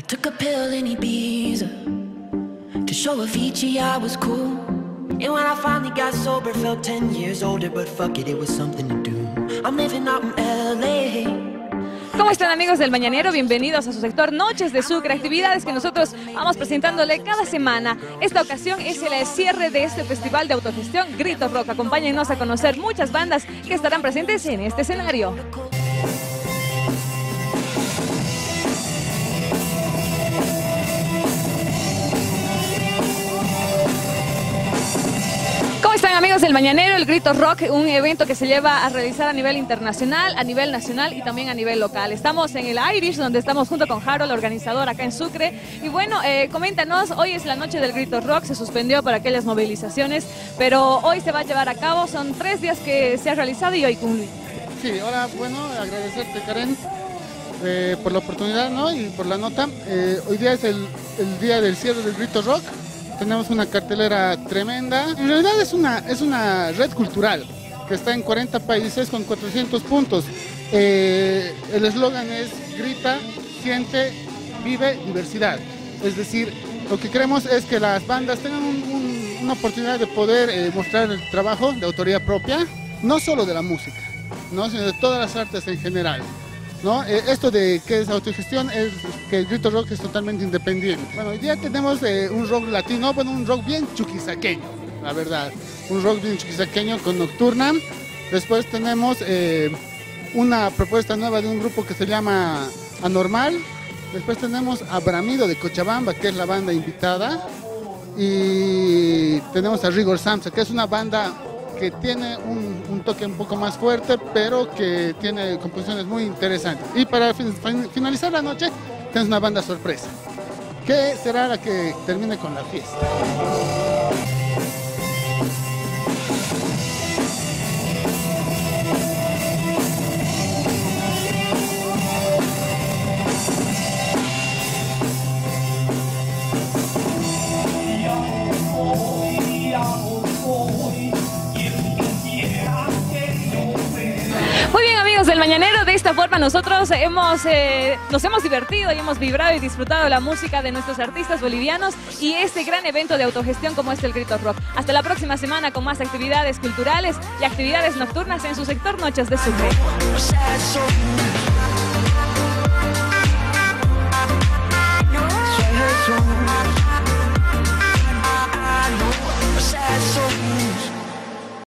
I took a pill to show I was cool. And when I finally got sober, felt 10 years older, but fuck it, it was something to do. I'm living in LA. ¿Cómo están amigos del Mañanero? Bienvenidos a su sector Noches de Sucre, actividades que nosotros vamos presentándole cada semana. Esta ocasión es el cierre de este festival de autogestión Grito Rock. Acompáñennos a conocer muchas bandas que estarán presentes en este escenario. Del Mañanero? El Grito Rock, un evento que se lleva a realizar a nivel internacional, a nivel nacional y también a nivel local. Estamos en el Irish, donde estamos junto con Harold, organizador acá en Sucre. Y bueno, eh, coméntanos, hoy es la noche del Grito Rock, se suspendió para aquellas movilizaciones, pero hoy se va a llevar a cabo, son tres días que se ha realizado y hoy cumple. Sí, ahora bueno, agradecerte Karen eh, por la oportunidad ¿no? y por la nota. Eh, hoy día es el, el día del cierre del Grito Rock. Tenemos una cartelera tremenda. En realidad es una, es una red cultural que está en 40 países con 400 puntos. Eh, el eslogan es grita, siente, vive diversidad. Es decir, lo que queremos es que las bandas tengan un- un- una oportunidad de poder eh, mostrar el trabajo de autoría propia, no solo de la música, ¿no? sino de todas las artes en general. Eh, esto de que es autogestión es que el grito rock es totalmente independiente. Bueno, hoy día tenemos eh, un rock latino, bueno, un rock bien chuquisaqueño, la verdad. Un rock bien chuquisaqueño con Nocturna. Después tenemos eh, una propuesta nueva de un grupo que se llama Anormal. Después tenemos a Bramido de Cochabamba, que es la banda invitada. Y tenemos a Rigor Samsa, que es una banda que tiene un, toque un poco más fuerte, pero que tiene composiciones muy interesantes. Y para fin- fin- finalizar la noche, tenemos una banda sorpresa, que será la que termine con la fiesta. Muy bien amigos del Mañanero, de esta forma nosotros hemos, eh, nos hemos divertido y hemos vibrado y disfrutado la música de nuestros artistas bolivianos y este gran evento de autogestión como es el Grito Rock. Hasta la próxima semana con más actividades culturales y actividades nocturnas en su sector Noches de Sucre.